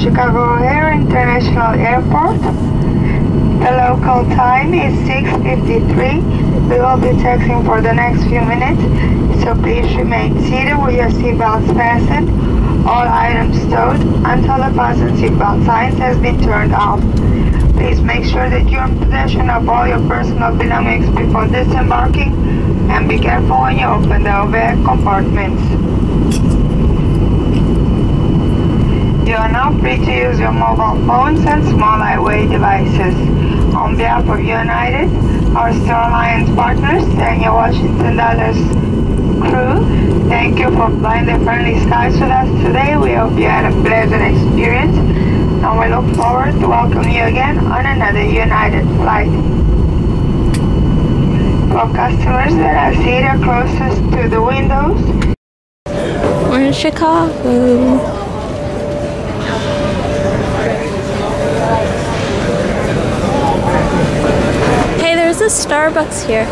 Chicago O'Hare International Airport. The local time is 6.53. We will be taxiing for the next few minutes, so please remain seated with your seatbelts fastened, all items stowed until the fasten seatbelt signs has been turned off. Please make sure that you're in possession of all your personal belongings before disembarking and be careful when you open the overhead compartments. You are now free to use your mobile phones and small lightweight devices. On behalf of United, our Star Alliance partners, and your Washington Dulles crew, thank you for flying the friendly skies with us today. We hope you had a pleasant experience, and we look forward to welcoming you again on another United flight. For customers that are seated closest to the windows, We're in Chicago. A Starbucks here.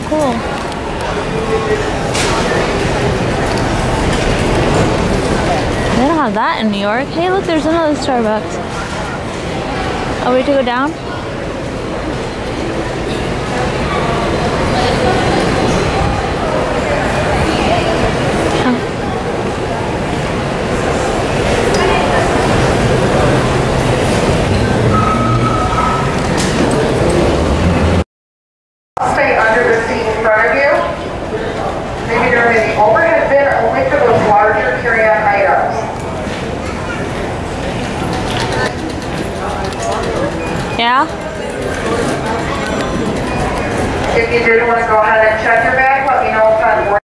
Cool. They don't have that in New York. Hey, look, there's another Starbucks. Are we to go down? Stay under the seat in front of you. Maybe during the overhead bin only for those larger carry-on items. Yeah? If you did want to go ahead and check your bag, let me know if I'm board.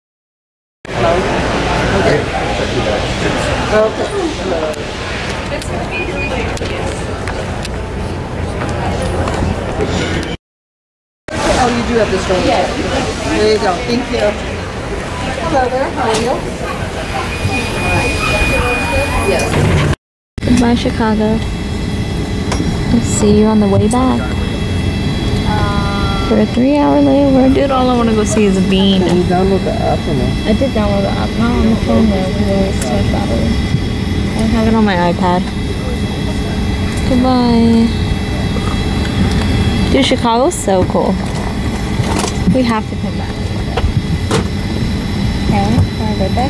Oh, you do have the stroller? Yes. There you go, thank you. Hello there, how are you? Yes. Goodbye, Chicago. I'll see you on the way back. For a three hour layover. Dude, all I want to go see is a bean. Can you download the app or no? I did download the app. Not on the phone though, because it's so battery. I have it on my iPad. Goodbye. Dude, Chicago's so cool. We have to come back. Okay, for our birthday.